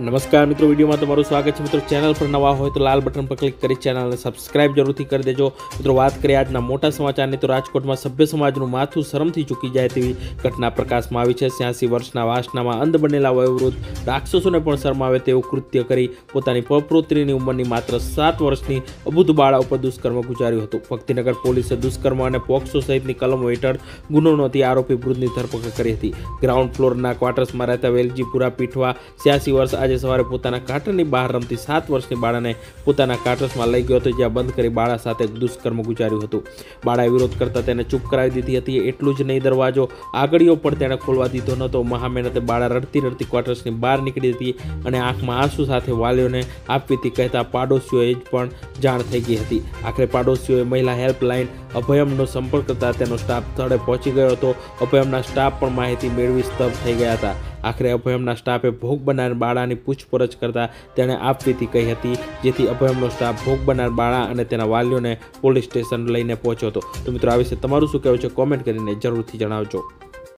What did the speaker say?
નમસ્કાર મિત્રો, વિડીયોમાં તમારું સ્વાગત છે. મિત્રો, ચેનલ પર નવા હોય તો લાલ બટન પર ક્લિક કરી ચેનલને સબસ્ક્રાઇબ જરૂરથી કરી દેજો. મિત્રો, વાત કરીએ આજના મોટા સમાચારની, તો રાજકોટમાં સભ્ય સમાજનું માથું શરમથી ચૂકી જાય તેવી ઘટના પ્રકાશમાં આવી છે. છ્યાસી વર્ષના વાસનામાં અંધ બનેલા વયોવૃદ્ધ રાક્ષસોને પણ શરમાવે તેવું કૃત્ય કરી પોતાની પપોત્રીની ઉંમરની માત્ર સાત વર્ષની અબુધ બાળા ઉપર દુષ્કર્મ ગુજાર્યું હતું. ભક્તિનગર પોલીસે દુષ્કર્મ અને પોક્સો સહિતની કલમો હેઠળ ગુનો નોંધી આરોપી વૃદ્ધની ધરપકડ કરી હતી. ગ્રાઉન્ડ ફ્લોરના ક્વાર્ટર્સમાં રહેતા વેલજીપુરા પીઠવા છ્યાસી વર્ષ આજે સવારે પોતાના કાટરની બહાર રમતી સાત વર્ષની બાળાને પોતાના કાર્ટર્સમાં લઈ ગયો હતો, જ્યાં બંધ કરી બાળા સાથે દુષ્કર્મ ગુજાર્યું હતું. બાળાએ વિરોધ કરતા તેને ચૂપ કરાવી દીધી હતી. એટલું જ નહીં, દરવાજો આગળીઓ પણ તેણે ખોલવા દીધો નહોતો. મહામહેનતે બાળા રડતી રડતી ક્વાર્ટર્સની બહાર નીકળી હતી અને આંખમાં આંસુ સાથે વાલીઓને આપવી હતી, કહેતા પાડોશીઓએ જ પણ જાણ થઈ ગઈ હતી. આખરે પાડોશીઓએ મહિલા હેલ્પલાઇન અભયમનો સંપર્ક કરતા તેનો સ્ટાફ સ્થળે પહોંચી ગયો હતો. અભયમના સ્ટાફ પણ માહિતી મેળવી સ્તબ્ધ થઈ ગયા હતા. આખરે અભયમના સ્ટાફે ભોગ બનાર બાળાની પૂછપરછ કરતા તેણે આપવીતી કહી હતી, જેથી અભયમનો સ્ટાફ ભોગ બનાર બાળા અને તેના વાલીઓને પોલીસ સ્ટેશન લઈને પહોંચ્યો હતો. તો મિત્રો, આ વિશે તમારું શું કહેવું છે? કોમેન્ટ કરીને જરૂરથી જણાવજો.